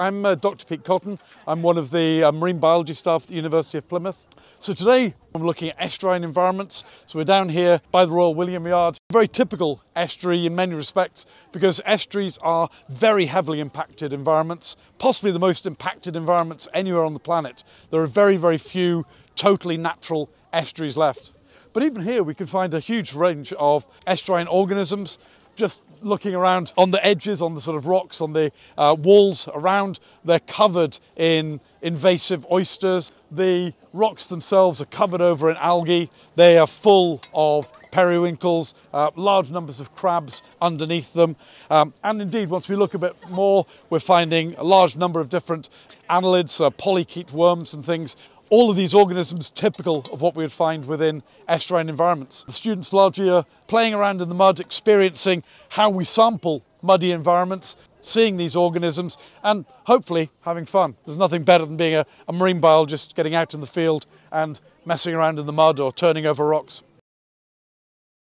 I'm uh, Dr. Pete Cotton. I'm one of the uh, marine biology staff at the University of Plymouth. So today I'm looking at estuarine environments. So we're down here by the Royal William Yard. Very typical estuary in many respects because estuaries are very heavily impacted environments, possibly the most impacted environments anywhere on the planet. There are very, very few totally natural estuaries left. But even here we can find a huge range of estuarine organisms just looking around on the edges, on the sort of rocks, on the uh, walls around, they're covered in invasive oysters. The rocks themselves are covered over in algae. They are full of periwinkles, uh, large numbers of crabs underneath them. Um, and indeed, once we look a bit more, we're finding a large number of different annelids, uh, polychaete worms and things all of these organisms typical of what we would find within estuarine environments. The students largely are playing around in the mud, experiencing how we sample muddy environments, seeing these organisms and hopefully having fun. There's nothing better than being a, a marine biologist getting out in the field and messing around in the mud or turning over rocks.